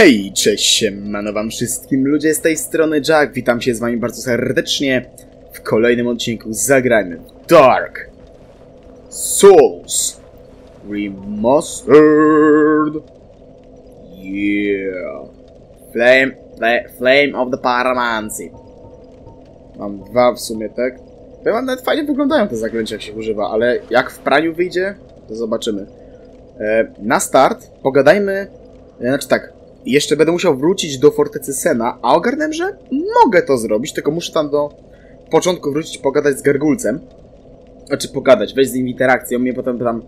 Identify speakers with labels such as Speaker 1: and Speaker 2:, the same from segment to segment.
Speaker 1: Hej, cześć siemano wam wszystkim. Ludzie z tej strony Jack, witam się z wami bardzo serdecznie w kolejnym odcinku Zagrajmy Dark Souls Remastered. Yeah. Flame, fla, flame of the Paramancy. Mam dwa w sumie, tak? Powiem wam, nawet fajnie wyglądają te zaklęcia jak się używa, ale jak w praniu wyjdzie, to zobaczymy. E, Na start pogadajmy znaczy tak, jeszcze będę musiał wrócić do fortecy Sena, a ogarnę, że mogę to zrobić, tylko muszę tam do początku wrócić, pogadać z Gargulcem. Znaczy pogadać, wejść z nim w interakcję, on mnie potem tam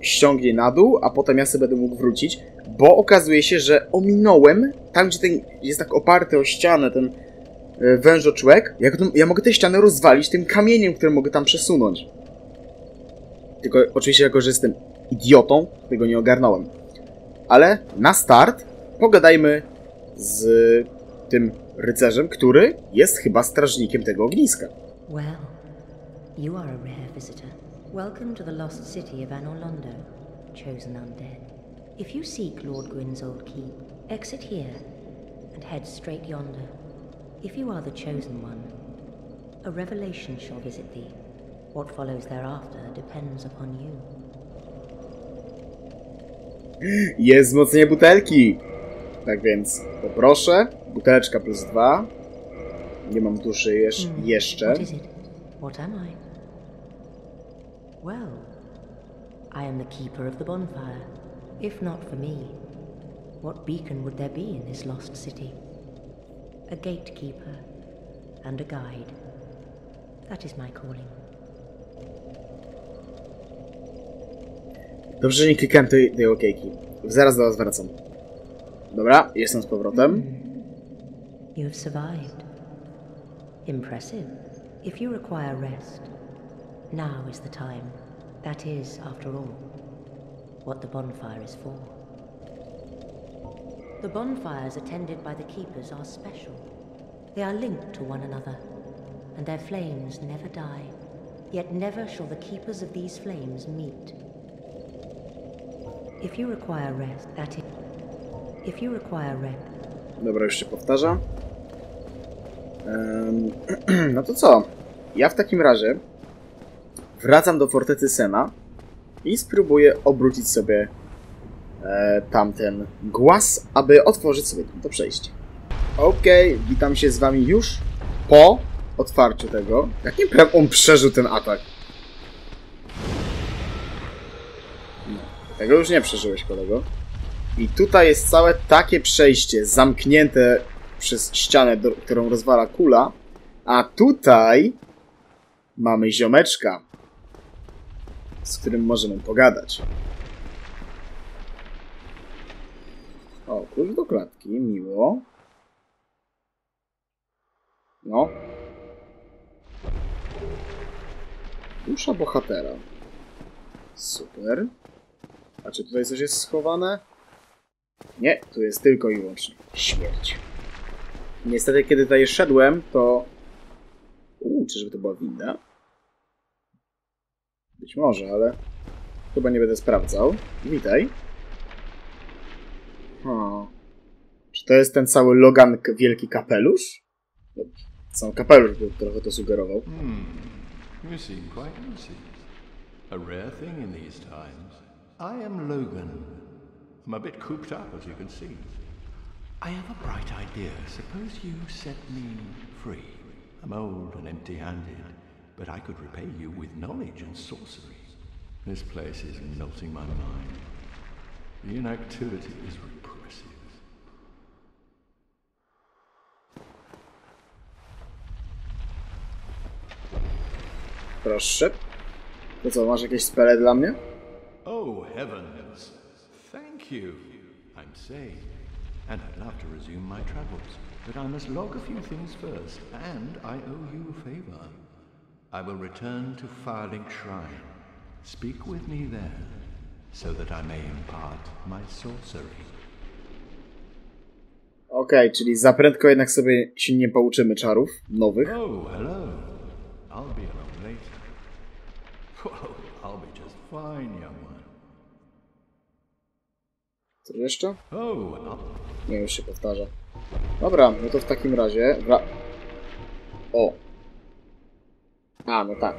Speaker 1: ściągnie na dół, a potem ja sobie będę mógł wrócić, bo okazuje się, że ominąłem tam, gdzie ten jest tak oparty o ścianę, ten e, wężoczłek, jak ja mogę tę ścianę rozwalić tym kamieniem, który mogę tam przesunąć. Tylko oczywiście jako, że jestem idiotą, tego nie ogarnąłem. Ale na start pogadajmy z tym rycerzem, który jest chyba strażnikiem tego ogniska.
Speaker 2: Well, you are a rare visitor. Welcome to the lost city of Anor Londo, chosen undead. If you seek Lord Gwyn's old keep, exit here and head straight yonder. If you are the chosen one, a revelation shall visit thee. What follows thereafter depends upon you.
Speaker 1: Jest wzmocnienie butelki! Tak więc poproszę. Buteleczka plus dwa. Nie mam duszy
Speaker 2: Hmm,
Speaker 1: jeszcze.
Speaker 2: What is it? What am I? Well, I am the keeper of the bonfire. If not for me, what beacon would there be in this lost city? A gatekeeper and a guide. That is my calling.
Speaker 1: Dobrze, że nie klikałem tej, tej okejki. Zaraz do was wracam. Dobra, jestem z powrotem.
Speaker 2: You have survived. Impressive. If you require rest, now is the time. That is, after all, what the bonfire is for. The bonfires attended by the keepers are special. They are linked to one another, and their flames never die. Yet never shall the keepers of these flames meet. If you require rest, that is. If you require rest,
Speaker 1: Dobra, już się powtarza. No to co? Ja w takim razie wracam do fortecy Sena i spróbuję obrócić sobie e, tamten głaz, aby otworzyć sobie to przejście. Okej, witam się z wami już po otwarciu tego. Jakim prawem on przeżył ten atak? Nie, tego już nie przeżyłeś, kolego. I tutaj jest całe takie przejście zamknięte przez ścianę, do, którą rozwala kula. A tutaj mamy ziomeczka, z którym możemy pogadać. O, klucz do klatki, miło. No. Dusza bohatera. Super. A czy tutaj coś jest schowane? Nie, tu jest tylko i wyłącznie śmierć. Niestety, kiedy tutaj szedłem, to... Uuu, czyżby to była winda? Być może, ale chyba nie będę sprawdzał. Witaj. O. Czy to jest ten cały Logan wielki kapelusz? No, Sam kapelusz by trochę to sugerował.
Speaker 3: You seem quite easy. A rare thing in these times. I am Logan. I'm a bit cooped up, as you can see. I have a bright idea. Suppose you set me free. I'm old and empty handed, but I could repay you with knowledge and sorcery. This place is melting my mind. The inactivity is repressive.
Speaker 1: Proszę. To co, masz jakieś spele dla mnie?
Speaker 3: Oh, heavens. I'm safe, and I'd love to resume my travels. But I must log a few things first, and I owe you a favor. I will return to Firelink Shrine. Speak with me there, so that I may impart my sorcery.
Speaker 1: Okej, czyli za prędko jednak sobie się nie pouczymy czarów nowych.
Speaker 3: Oh, hello. I'll be along later. Whoa, I'll be just fine, young one.
Speaker 1: Co jeszcze?
Speaker 3: Oh.
Speaker 1: Nie, już się powtarza. Dobra, no to w takim razie... Wra... O! A, no tak.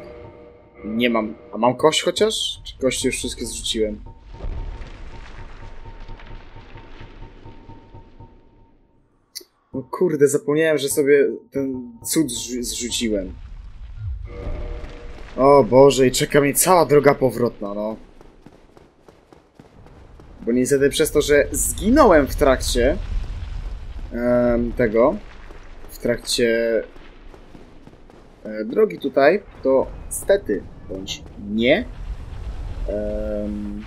Speaker 1: Nie mam... A mam kość chociaż? Czy kości już wszystkie zrzuciłem? No kurde, zapomniałem, że sobie ten cud zrzu- zrzuciłem. O Boże, i czeka mnie cała droga powrotna, no. Bo niestety przez to, że zginąłem w trakcie em, tego, w trakcie e, drogi tutaj, to stety, bądź nie, em,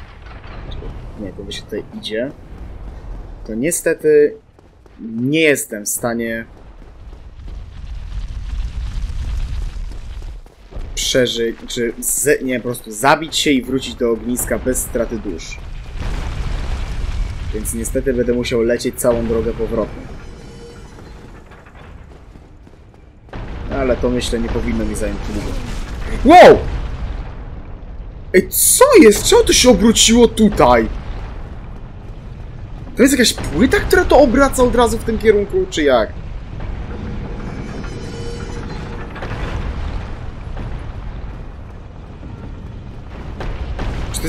Speaker 1: nie, to się tutaj idzie, to niestety nie jestem w stanie przeżyć, czy z, nie, po prostu zabić się i wrócić do ogniska bez straty dusz. Więc niestety będę musiał lecieć całą drogę powrotną. Ale to myślę nie powinno mi zająć długo. Wow! Ej, co jest? Czemu to się obróciło tutaj? To jest jakaś płyta, która to obraca od razu w tym kierunku, czy jak?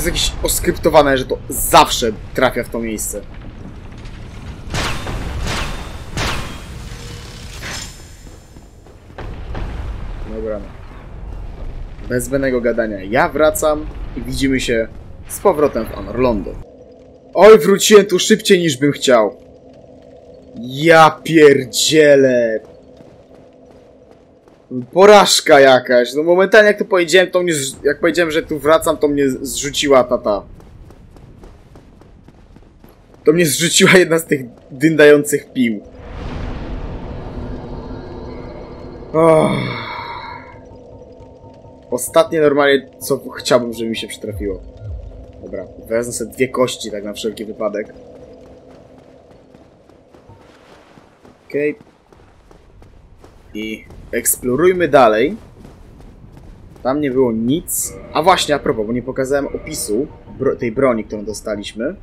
Speaker 1: Jest jakieś oskryptowane, że to zawsze trafia w to miejsce? Dobra. Bez zbędnego gadania. Ja wracam i widzimy się z powrotem w Anorlondo. Oj, wróciłem tu szybciej niż bym chciał. Ja pierdzielę. Porażka jakaś. No momentalnie jak to powiedziałem, to mnie, jak powiedziałem, że tu wracam, to mnie zrzuciła tata. To mnie zrzuciła jedna z tych dyndających pił. Oh. Ostatnie normalnie, co chciałbym, żeby mi się przytrafiło. Dobra, wezmę sobie dwie kości, tak na wszelki wypadek. Okej. I eksplorujmy dalej. Tam nie było nic. A właśnie, a propos, bo nie pokazałem opisu bro tej broni, którą dostaliśmy.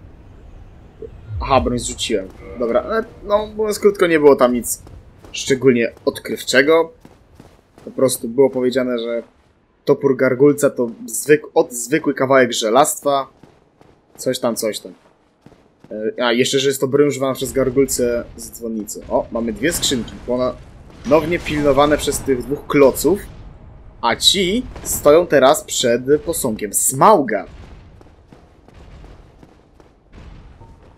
Speaker 1: Aha, broń zrzuciłem. Dobra, no mówiąc krótko, nie było tam nic szczególnie odkrywczego. Po prostu było powiedziane, że topór gargulca to zwyk od zwykły kawałek żelastwa. Coś tam, coś tam. E, A, jeszcze, że jest to broń używana przez gargulce z dzwonnicy. O, mamy dwie skrzynki. Ponownie pilnowane przez tych dwóch kloców. A ci stoją teraz przed posągiem Smauga.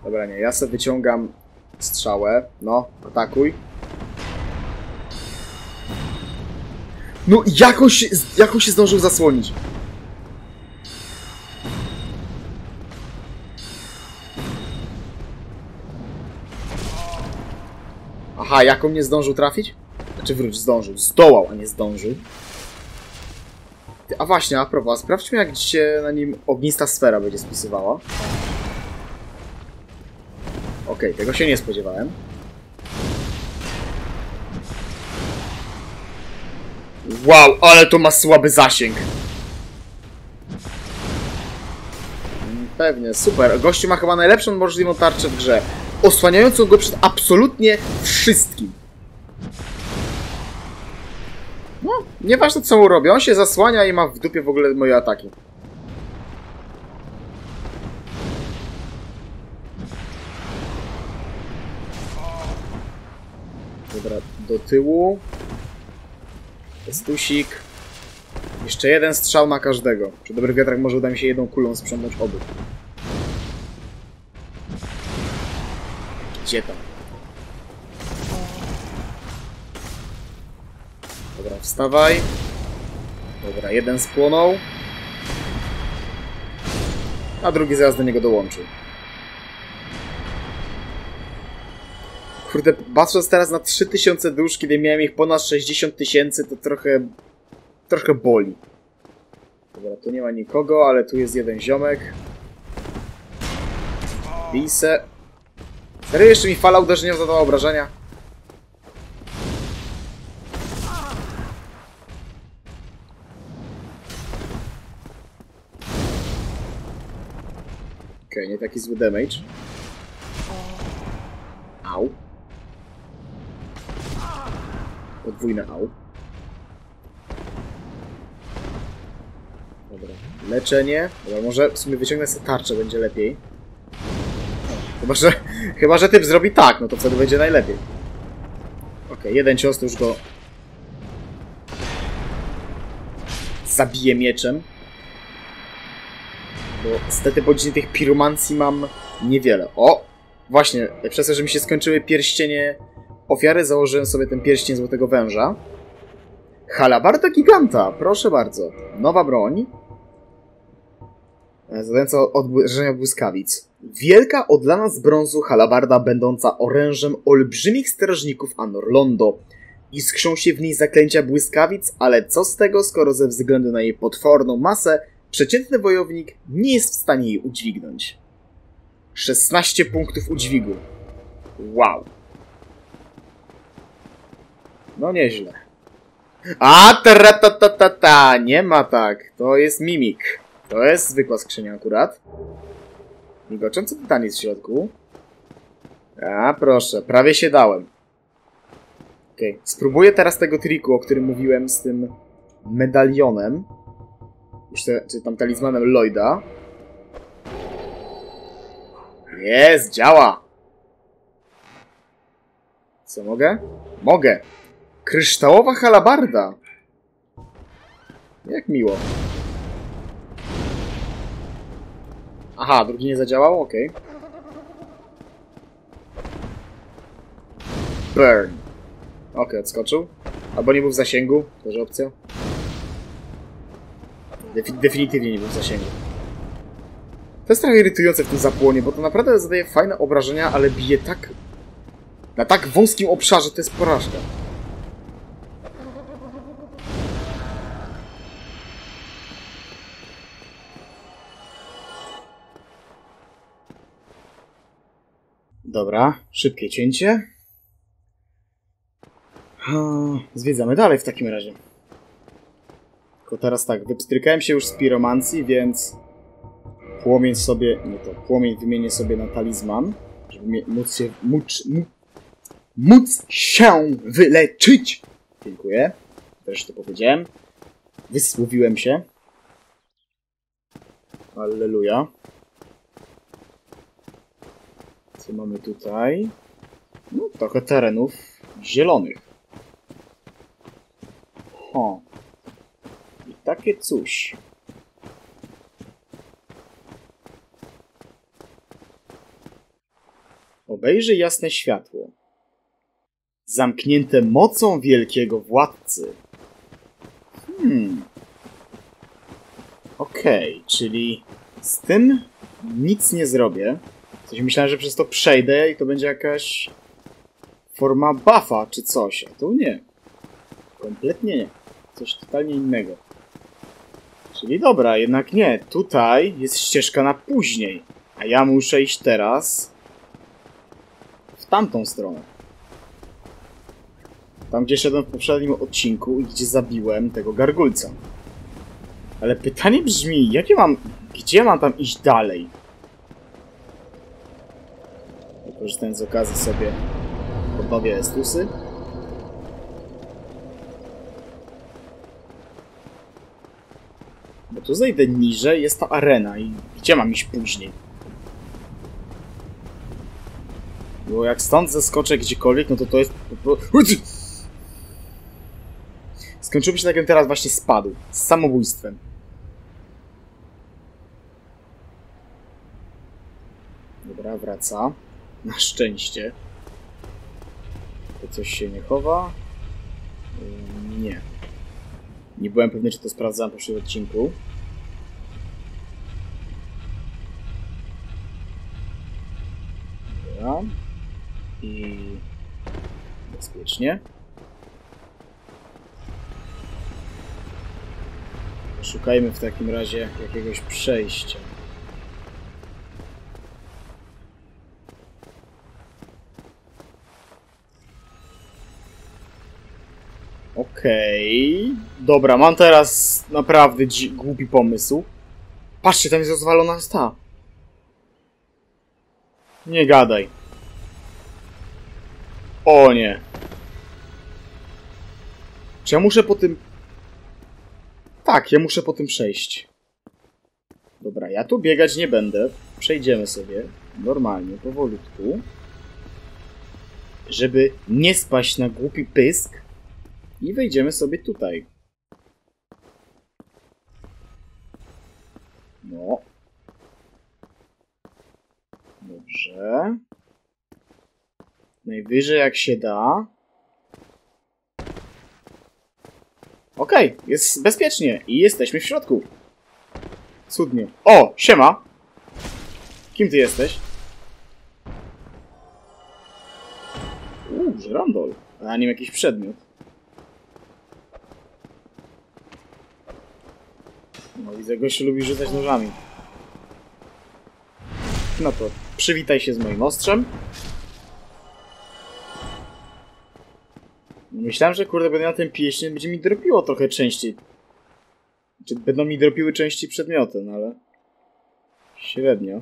Speaker 1: Dobra, nie, ja sobie wyciągam strzałę. No, atakuj. No, jak on się, zdążył zasłonić? Aha, jak on nie zdążył trafić? Znaczy wróć, zdążył. Zdołał, a nie zdążył. A właśnie, a propos, sprawdźmy jak się na nim ognista sfera będzie spisywała. Okej, tego się nie spodziewałem. Wow, ale to ma słaby zasięg. Mm, Pewnie, super. Gościu ma chyba najlepszą możliwą tarczę w grze. Osłaniającą go przed absolutnie wszystkim. No, nieważne co mu robię, on się zasłania i ma w dupie w ogóle moje ataki. Dobra, do tyłu. Stusik. Jeszcze jeden strzał na każdego. Przy dobrych wiatrach może uda mi się jedną kulą sprzątnąć obu. Gdzie tam? Wstawaj. Dobra, jeden spłonął. A drugi zaraz do niego dołączył. Kurde, patrząc teraz na 3000 dusz, kiedy miałem ich ponad 60 tysięcy, to trochę... trochę boli. Dobra, tu nie ma nikogo, ale tu jest jeden ziomek. Bise. Serio jeszcze mi fala uderzenia zadała obrażenia? Okej, nie taki zły damage. Au. Podwójne au. Dobra. Leczenie. Dobra, może w sumie wyciągnę sobie tarczę, będzie lepiej. Chyba, że, chyba, że typ zrobi tak, no to wtedy będzie najlepiej. Okej, jeden cios to już go zabiję mieczem. Bo niestety po dziś tych piromancji mam niewiele. O! Właśnie, przez to, że mi się skończyły pierścienie ofiary, założyłem sobie ten pierścień Złotego Węża. Halabarda Giganta, proszę bardzo. Nowa broń. E, Zadająca odbłyżenia błyskawic. Wielka, odlana z brązu halabarda, będąca orężem olbrzymich strażników Anorlondo. Iskrzą się w niej zaklęcia błyskawic, ale co z tego, skoro ze względu na jej potworną masę przeciętny wojownik nie jest w stanie jej udźwignąć. 16 punktów udźwigu. Wow. No nieźle. A ta ta ta ta ta nie ma tak. To jest mimik. To jest zwykła skrzynia akurat. Migoczący tytan jest w środku. A proszę, prawie się dałem. Okej, okay. spróbuję teraz tego triku, o którym mówiłem z tym medalionem. Te, czy tam talizmanem Lloyda. Jest, działa! Co mogę? Mogę! Kryształowa halabarda! Jak miło. Aha, drugi nie zadziałał? Okej. Okay. Burn. Okej, okay, odskoczył. Albo nie był w zasięgu, też opcja. Defi definitywnie nie był w zasięgu. To jest trochę irytujące w tym zapłonie, bo to naprawdę zadaje fajne obrażenia, ale bije tak... Na tak wąskim obszarze to jest porażka. Dobra, szybkie cięcie. Zwiedzamy dalej w takim razie. Tylko teraz tak, wypstrykałem się już z piromancji, więc płomień sobie, nie to, płomień wymienię sobie na talizman, żeby móc się, móc, móc się wyleczyć. Dziękuję. Też to powiedziałem. Wysłowiłem się. Alleluja. Co mamy tutaj? No, trochę terenów zielonych. Ho. Takie coś. Obejrzy jasne światło. Zamknięte mocą wielkiego władcy. Hmm. Okej, okay, czyli z tym nic nie zrobię. Coś myślałem, że przez to przejdę i to będzie jakaś forma buffa czy coś, a tu nie. Kompletnie nie. Coś totalnie innego. Czyli dobra, jednak nie. Tutaj jest ścieżka na później. A ja muszę iść teraz w tamtą stronę. Tam, gdzie szedłem w poprzednim odcinku i gdzie zabiłem tego gargulca. Ale pytanie brzmi, jakie mam... Gdzie mam tam iść dalej? Korzystając z okazji sobie podbawię estusy. Bo tu zejdę niżej, jest ta arena i gdzie mam iść później? Bo jak stąd zeskoczę gdziekolwiek, no to to jest... Skończyłby się tak jak teraz właśnie spadł. Z samobójstwem. Dobra, wraca. Na szczęście. To coś się nie chowa? Nie. Nie byłem pewny, czy to sprawdzałem w poprzednim odcinku. Dobra. I bezpiecznie. Szukajmy w takim razie jakiegoś przejścia. Okej. Okay. Dobra, mam teraz naprawdę głupi pomysł. Patrzcie, tam jest rozwalona sta. Nie gadaj. O nie. Czy ja muszę po tym... Tak, ja muszę po tym przejść. Dobra, ja tu biegać nie będę. Przejdziemy sobie normalnie, powolutku. Żeby nie spaść na głupi pysk. I wejdziemy sobie tutaj. No. Dobrze. Najwyżej jak się da. Okej, jest bezpiecznie i jesteśmy w środku. Cudnie. O, siema! Kim ty jesteś? Uuu, żerandol. A nim jakiś przedmiot. No widzę, gościu lubi rzucać nożami. No to przywitaj się z moim ostrzem. Myślałem, że kurde, będę na tym pieśni, będzie mi dropiło trochę częściej. Czy będą mi dropiły częściej przedmioty, no ale... Średnio.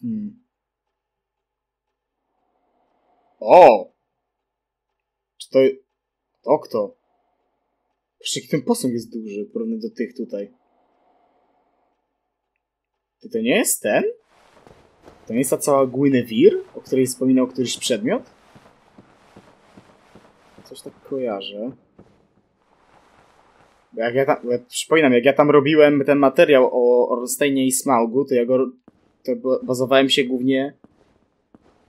Speaker 1: Hmm. O! Czy to... To kto? Jaki ten posąg jest duży, porównany do tych tutaj. To nie jest ten? To nie jest ta cała Guinevere, o której wspominał któryś przedmiot? Coś tak kojarzę. Jak ja tam, ja przypominam, jak ja tam robiłem ten materiał o Orsteinie i Smaugu, to ja go to ba- bazowałem się głównie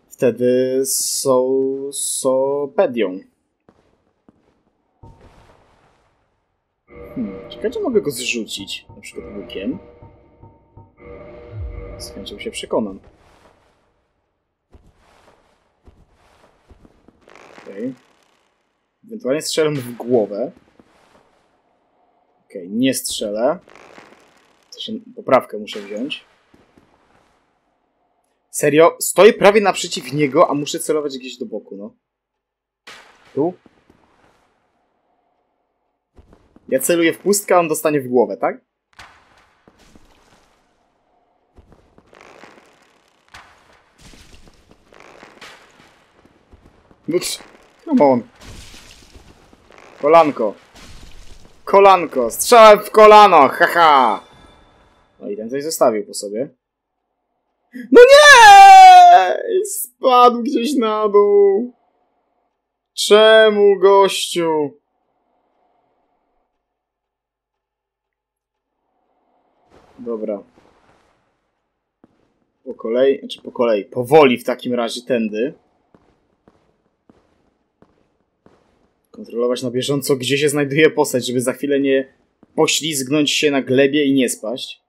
Speaker 1: wtedy so, Sopedią. Hmm, ciekawe, czy mogę go zrzucić, na przykład łukiem. Z chęcią się przekonam. Okej. Ewentualnie strzelam w głowę. Okej, nie strzelę. To się poprawkę muszę wziąć. Serio? Stoję prawie naprzeciw niego, a muszę celować gdzieś do boku, no. Tu? Ja celuję w pustkę, a on dostanie w głowę, tak? No, come on. Kolanko. Kolanko. Strzelałem w kolano, haha. No i ten coś zostawił po sobie. No nie! Spadł gdzieś na dół. Czemu, gościu? Dobra. Po kolei, znaczy po kolei, powoli w takim razie tędy. Kontrolować na bieżąco, gdzie się znajduje postać, żeby za chwilę nie poślizgnąć się na glebie i nie spaść.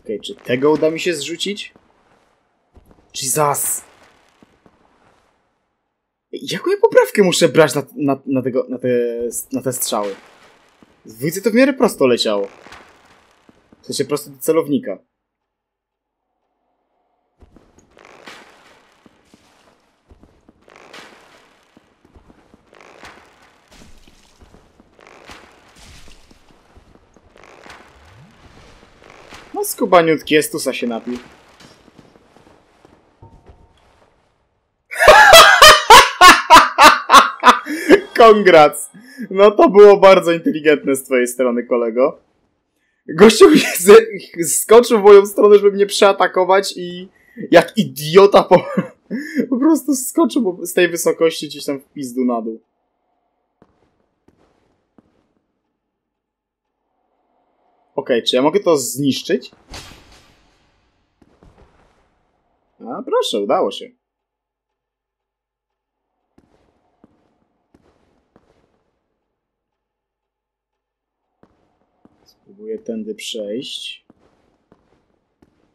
Speaker 1: Okej, czy tego uda mi się zrzucić? Jesus! Jaką ja poprawkę muszę brać na, na, na, tego, na, te, na te strzały? W dwójce to w miarę prosto leciało. W sensie prosto do celownika. Skubaniutki, Estusa się napił. Kongrats! No to było bardzo inteligentne z twojej strony, kolego. Gościu z- skoczył w moją stronę, żeby mnie przeatakować i jak idiota po, po prostu skoczył z tej wysokości gdzieś tam w pizdu na dół. Okej, czy ja mogę to zniszczyć? A proszę, udało się. Spróbuję tędy przejść.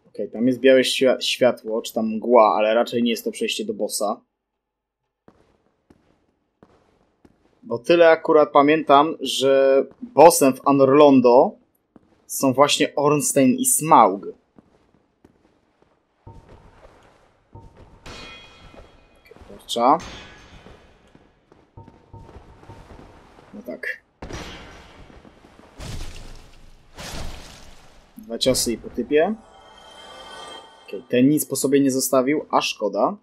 Speaker 1: Okej, tam jest białe świ- światło, czy tam mgła, ale raczej nie jest to przejście do bossa. Bo tyle akurat pamiętam, że bossem w Anorlondo są właśnie Ornstein i Smaug. Tarcza. No tak. Dwa ciosy i po typie. Okej, ten nic po sobie nie zostawił, a szkoda.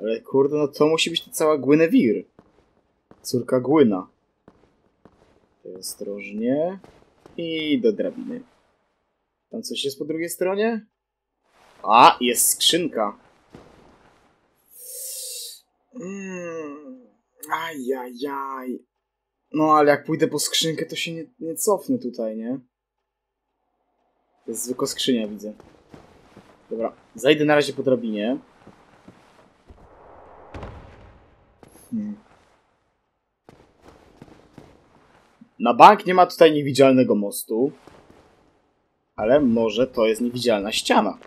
Speaker 1: Ale kurde, no to musi być ta cała Gwynevere. Córka Gwyna. To ostrożnie. I do drabiny. Tam coś jest po drugiej stronie? A, jest skrzynka. Mm, ajajaj. No, ale jak pójdę po skrzynkę, to się nie, nie cofnę tutaj, nie? To jest zwykła skrzynia, widzę. Dobra, zajdę na razie po drabinie. Hmm. Na bank nie ma tutaj niewidzialnego mostu. Ale może to jest niewidzialna ściana.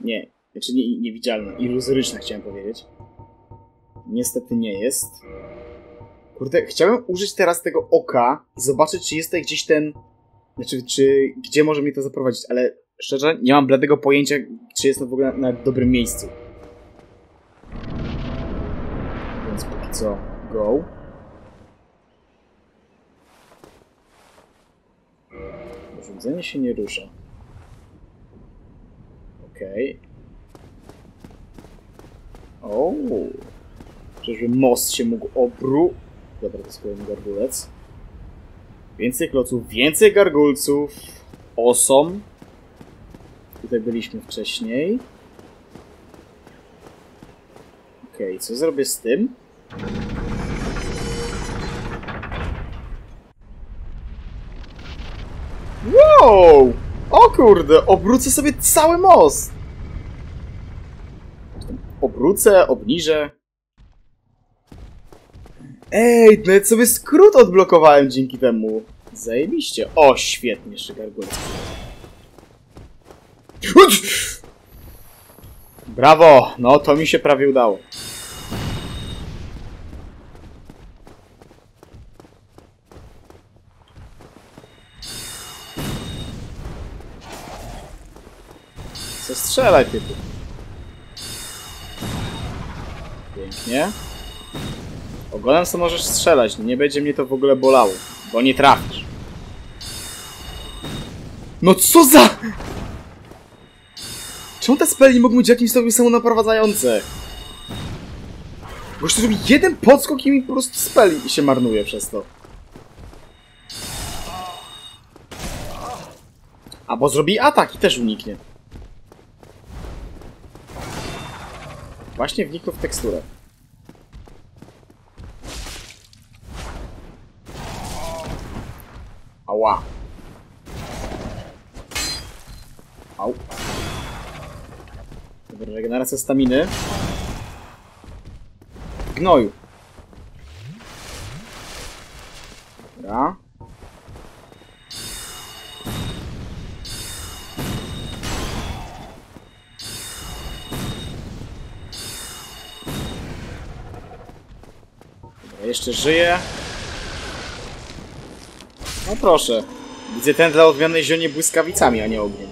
Speaker 1: Nie, znaczy nie, niewidzialna, iluzoryczna chciałem powiedzieć. Niestety nie jest. Kurde, chciałem użyć teraz tego oka i zobaczyć, czy jest tutaj gdzieś ten... Znaczy, czy... Gdzie może mnie to zaprowadzić, ale szczerze, nie mam bladego pojęcia, czy jest to w ogóle na, dobrym miejscu. Więc póki co, go. Urządzenie się nie rusza. Okej. Okay. O, Czyżby most się mógł obru... Dobra, to jest kolejny gargulec. Więcej kloców, więcej gargulców. Osom. Tutaj byliśmy wcześniej. Okej, okay, co zrobię z tym? Wow! O kurde, obrócę sobie cały most! Obrócę, obniżę. Ej, nawet sobie skrót odblokowałem dzięki temu. Zajebiście. O, świetnie, gargulec. Brawo! No, to mi się prawie udało. Strzelaj, typu. Pięknie. Ogonem co możesz strzelać, nie będzie mnie to w ogóle bolało, bo nie trafisz. No co za... Czemu te spele nie mogą być jakimś stopniu samonaprowadzające? Bo jeszcze robi jeden podskok i mi po prostu speli się marnuje przez to. Albo zrobi atak i też uniknie. Właśnie wnikł w teksturę. Ała. Au. Dobra, regeneracja staminy. Gnoju. Dobra. Jeszcze żyje. No proszę. Widzę ten dla odmiany zionie błyskawicami, a nie ogniem.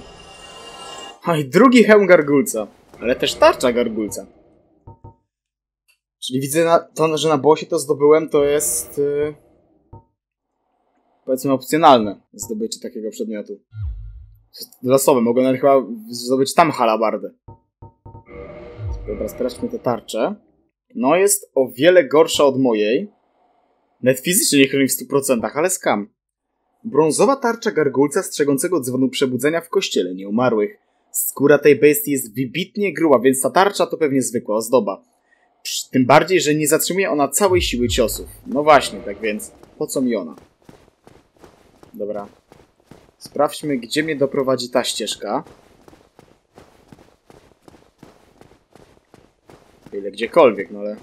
Speaker 1: A i drugi hełm gargulca. Ale też tarcza gargulca. Czyli widzę, na, to, że na bosie to zdobyłem, to jest... Yy, powiedzmy opcjonalne zdobycie takiego przedmiotu. Losowe, mogę nawet chyba zdobyć tam halabardę. Dobra, sprawdźmy tę tarczę. No jest o wiele gorsza od mojej. Net fizycznie nie chroni w 100%, ale skam. Brązowa tarcza gargulca strzegącego dzwonu przebudzenia w kościele nieumarłych. Skóra tej bestii jest wybitnie gruba, więc ta tarcza to pewnie zwykła ozdoba. Tym bardziej, że nie zatrzymuje ona całej siły ciosów. No właśnie, tak więc po co mi ona? Dobra. Sprawdźmy, gdzie mnie doprowadzi ta ścieżka. Ile gdziekolwiek, no ale...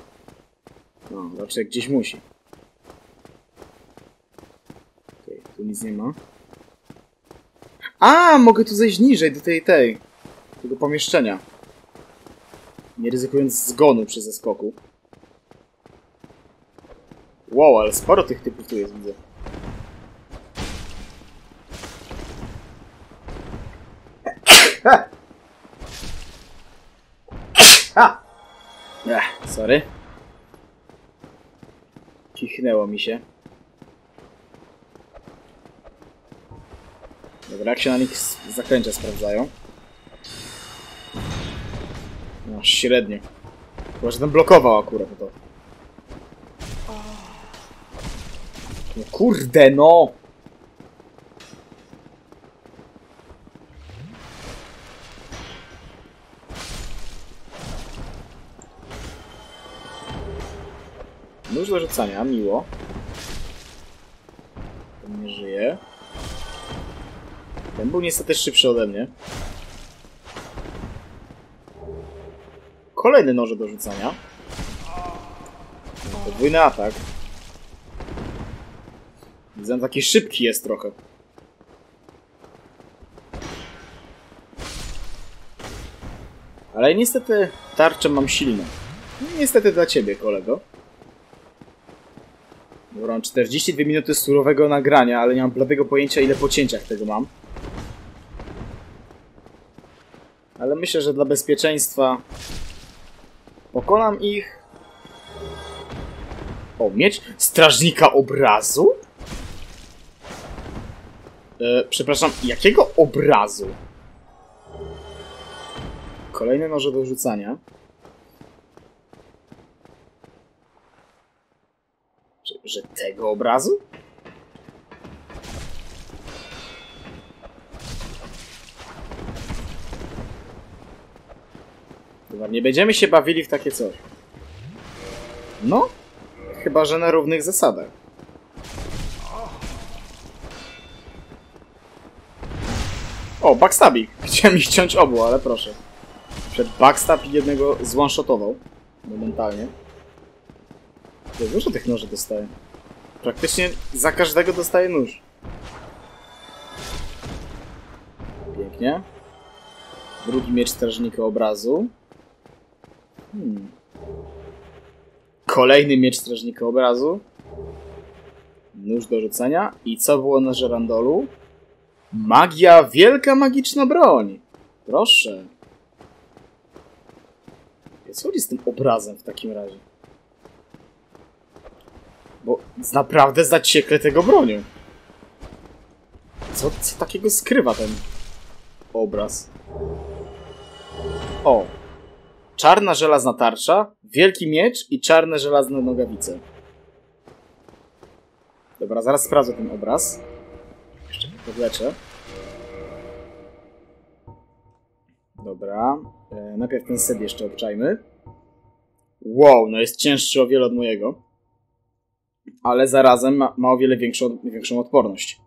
Speaker 1: No, raczej gdzieś musi. Okej, okay, tu nic nie ma. A, mogę tu zejść niżej, do tej, tej, tego pomieszczenia. Nie ryzykując zgonu przy zeskoku. Wow, ale sporo tych typów tu jest, widzę. Sorry. Kichnęło mi się. Dobra, jak się na nich zaklęcia sprawdzają? No, średnio. Chyba, że ten blokował akurat to. No kurde, no! Rzucania, miło. Ten nie żyje. Ten był niestety szybszy ode mnie. Kolejny noże do rzucania. Podwójny atak. Widzę, taki szybki jest trochę. Ale niestety tarczę mam silną. Niestety dla ciebie, kolego. Dobra, mam 42 minuty surowego nagrania, ale nie mam bladego pojęcia, ile po cięciach tego mam. Ale myślę, że dla bezpieczeństwa pokonam ich. O, mieć strażnika obrazu? E, przepraszam, jakiego obrazu? Kolejne noże do rzucania. Że, tego obrazu? Dobra, nie będziemy się bawili w takie coś. No, chyba że na równych zasadach. O, backstabik. Chciałem ich ściąć obu, ale proszę. Przed backstab jednego zwanshotował. Momentalnie. Ja dużo tych noży dostaję. Praktycznie za każdego dostaję nóż. Pięknie. Drugi miecz strażnika obrazu. Hmm. Kolejny miecz strażnika obrazu. Nóż do rzucania. I co było na żerandolu? Magia, wielka magiczna broń. Proszę. Co chodzi z tym obrazem w takim razie? Bo naprawdę zaciekle tego bronią. Co, co takiego skrywa ten obraz? O. Czarna żelazna tarcza, wielki miecz i czarne żelazne nogawice. Dobra, zaraz sprawdzę ten obraz. Jeszcze go podleczę. Dobra. E, najpierw ten set jeszcze obczajmy. Wow, no jest cięższy o wiele od mojego. Ale zarazem ma, ma o wiele większą, większą odporność.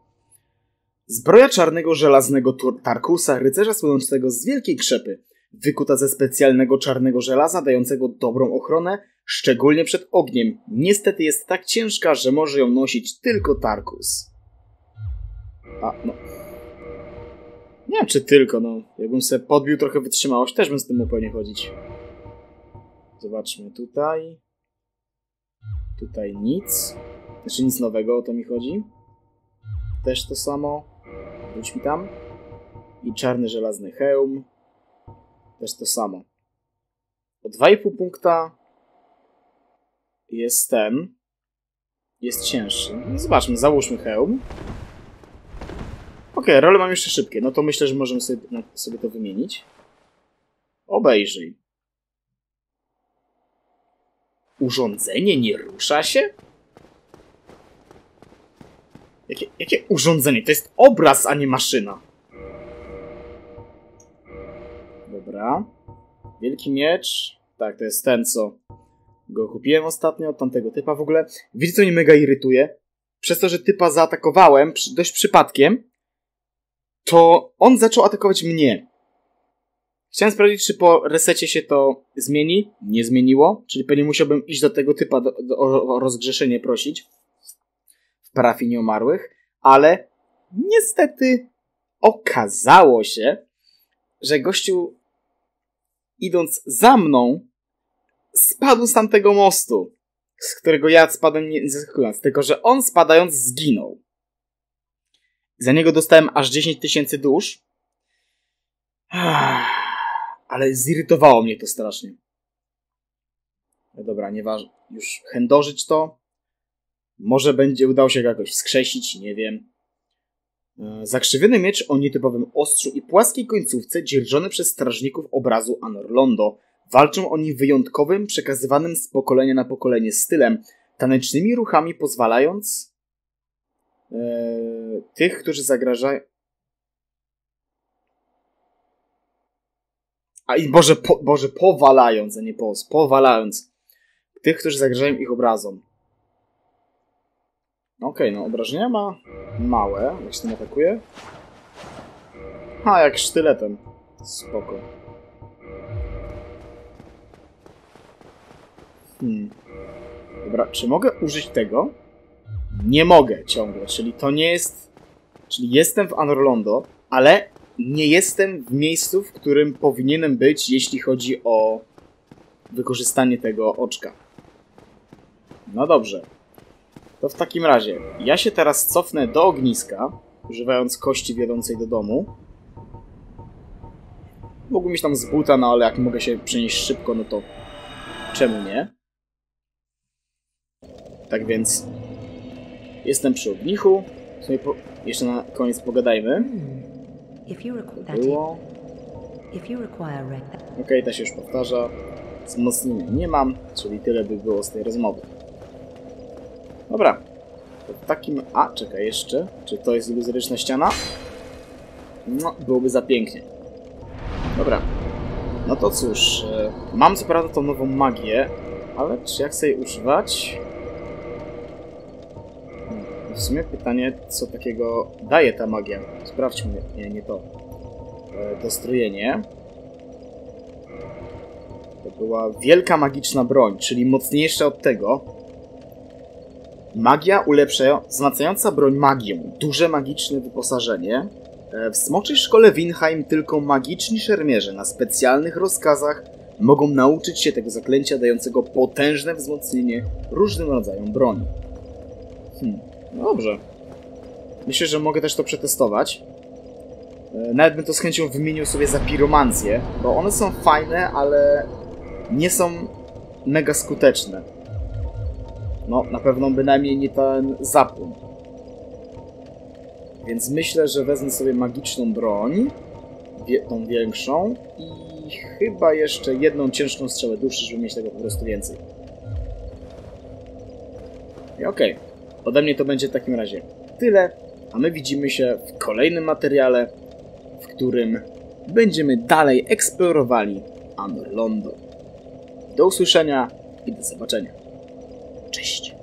Speaker 1: Zbroja czarnego żelaznego Tarkusa, rycerza słynącego z wielkiej krzepy, wykuta ze specjalnego czarnego żelaza, dającego dobrą ochronę, szczególnie przed ogniem. Niestety jest tak ciężka, że może ją nosić tylko Tarkus. A, no. Nie wiem, czy tylko, no. Jakbym sobie podbił trochę wytrzymałość, też bym z tym mógł chodzić. Zobaczmy tutaj. Tutaj nic. Znaczy nic nowego, o to mi chodzi. Też to samo. Wróć mi tam. I czarny żelazny hełm. Też to samo. O 2,5 punkta jest ten. Jest cięższy. No zobaczmy, załóżmy hełm. Okej, role mam jeszcze szybkie. No to myślę, że możemy sobie, sobie to wymienić. Obejrzyj. Urządzenie nie rusza się? Jakie, jakie urządzenie? To jest obraz, a nie maszyna. Dobra. Wielki miecz. Tak, to jest ten, co go kupiłem ostatnio od tamtego typa. W ogóle, wiecie co mnie mega irytuje? Przez to, że typa zaatakowałem dość przypadkiem, to on zaczął atakować mnie. Chciałem sprawdzić, czy po resecie się to zmieni. Nie zmieniło, czyli pewnie musiałbym iść do tego typa do, do, o, rozgrzeszenie prosić w parafii nieumarłych, ale niestety okazało się, że gościu idąc za mną spadł z tamtego mostu, z którego ja spadłem nie zaskakując, tylko że on spadając zginął. Za niego dostałem aż 10 tysięcy dusz. Ale zirytowało mnie to strasznie. No dobra, nieważne. Już chędożyć to. Może będzie udało się jakoś wskrzesić, nie wiem. E, Zakrzywiony miecz o nietypowym ostrzu i płaskiej końcówce dzierżony przez strażników obrazu Anor Londo. Walczą oni wyjątkowym, przekazywanym z pokolenia na pokolenie stylem, tanecznymi ruchami pozwalając e, tych, którzy zagrażają... A i Boże, po, Boże, powalając, a nie pos, powalając tych, którzy zagrażają ich obrazom. Okej, no obrażenia ma małe, jak się tym atakuje. A, jak sztyletem. Spoko. Hmm. Dobra, czy mogę użyć tego? Nie mogę ciągle, czyli to nie jest... Czyli jestem w Anorlondo, ale nie jestem w miejscu, w którym powinienem być, jeśli chodzi o wykorzystanie tego oczka. No dobrze. To w takim razie, ja się teraz cofnę do ogniska, używając kości wiodącej do domu. Mógłbym iść tam z buta, no ale jak mogę się przenieść szybko, no to czemu nie? Tak więc jestem przy ognichu. Jeszcze na koniec pogadajmy.
Speaker 2: If you
Speaker 1: Było.
Speaker 2: if you require rec-
Speaker 1: Okej, to się już powtarza. Wzmocnienia nie mam, czyli tyle by było z tej rozmowy. Dobra. To w takim... A, czekaj jeszcze. Czy to jest iluzoryczna ściana? No, byłoby za pięknie. Dobra. No to cóż, e, mam co prawda tą nową magię, ale czy jak sobie używać? W sumie pytanie, co takiego daje ta magia. Sprawdźmy, nie, nie to. E, Dostrojenie. To była wielka magiczna broń, czyli mocniejsza od tego. Magia ulepszająca, wzmacniająca broń magią. Duże magiczne wyposażenie. E, W smoczej szkole Winheim tylko magiczni szermierze na specjalnych rozkazach mogą nauczyć się tego zaklęcia dającego potężne wzmocnienie różnym rodzajom broni. Hmm, dobrze. Myślę, że mogę też to przetestować. E, Nawet bym to z chęcią wymienił sobie za piromancję, bo one są fajne, ale nie są mega skuteczne. No, na pewno bynajmniej nie ten zapłon. Więc myślę, że wezmę sobie magiczną broń, tą większą i chyba jeszcze jedną ciężką strzałę duszy, żeby mieć tego po prostu więcej. I okej, ode mnie to będzie w takim razie tyle, a my widzimy się w kolejnym materiale, w którym będziemy dalej eksplorowali Anor Londo. Do usłyszenia i do zobaczenia. Cześć.